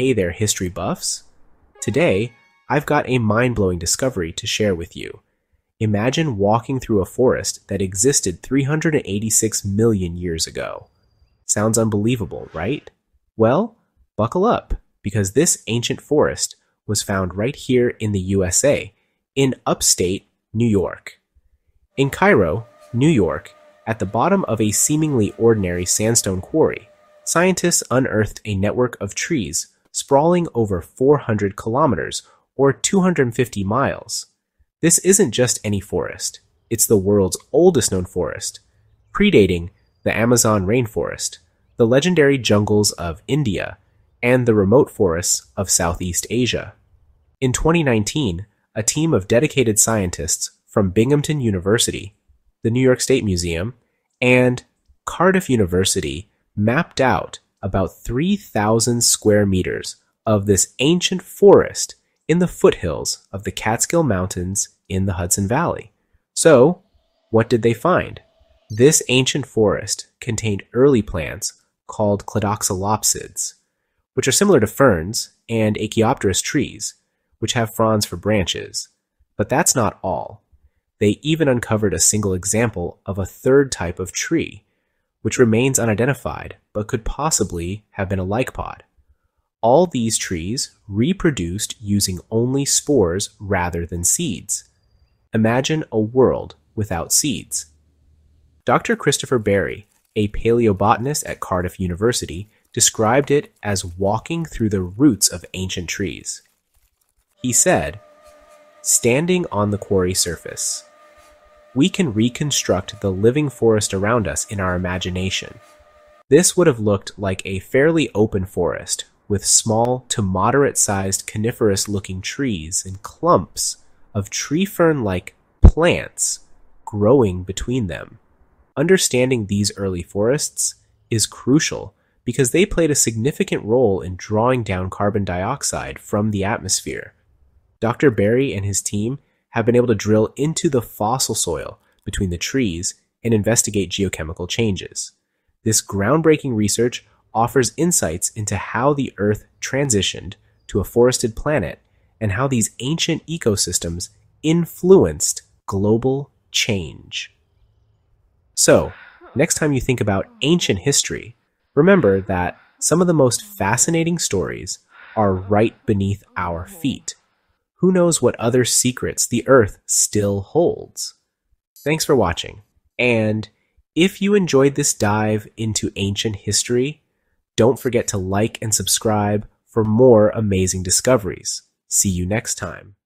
Hey there, history buffs. Today, I've got a mind blowing discovery to share with you. Imagine walking through a forest that existed 386 million years ago. Sounds unbelievable, right? Well, buckle up, because this ancient forest was found right here in the USA, in upstate New York. In Cairo, New York, at the bottom of a seemingly ordinary sandstone quarry, scientists unearthed a network of trees sprawling over 400 kilometers or 250 miles. This isn't just any forest, it's the world's oldest known forest, predating the Amazon rainforest, the legendary jungles of India, and the remote forests of Southeast Asia. In 2019, a team of dedicated scientists from Binghamton University, the New York State Museum, and Cardiff University mapped out about 3,000 square meters of this ancient forest in the foothills of the Catskill Mountains in the Hudson Valley. So, what did they find? This ancient forest contained early plants called cladoxylopsids, which are similar to ferns and Archaeopteris trees, which have fronds for branches. But that's not all. They even uncovered a single example of a third type of tree, which remains unidentified but could possibly have been a lycopod. All these trees reproduced using only spores rather than seeds. Imagine a world without seeds. Dr. Christopher Berry, a paleobotanist at Cardiff University, described it as walking through the roots of ancient trees. He said, Standing on the quarry surface, we can reconstruct the living forest around us in our imagination. This would have looked like a fairly open forest, with small to moderate sized coniferous looking trees and clumps of tree fern like plants growing between them. Understanding these early forests is crucial because they played a significant role in drawing down carbon dioxide from the atmosphere. Dr. Berry and his team have been able to drill into the fossil soil between the trees and investigate geochemical changes. This groundbreaking research offers insights into how the Earth transitioned to a forested planet and how these ancient ecosystems influenced global change. So, next time you think about ancient history, remember that some of the most fascinating stories are right beneath our feet who knows what other secrets the Earth still holds? Thanks for watching, and if you enjoyed this dive into ancient history, don't forget to like and subscribe for more amazing discoveries. See you next time.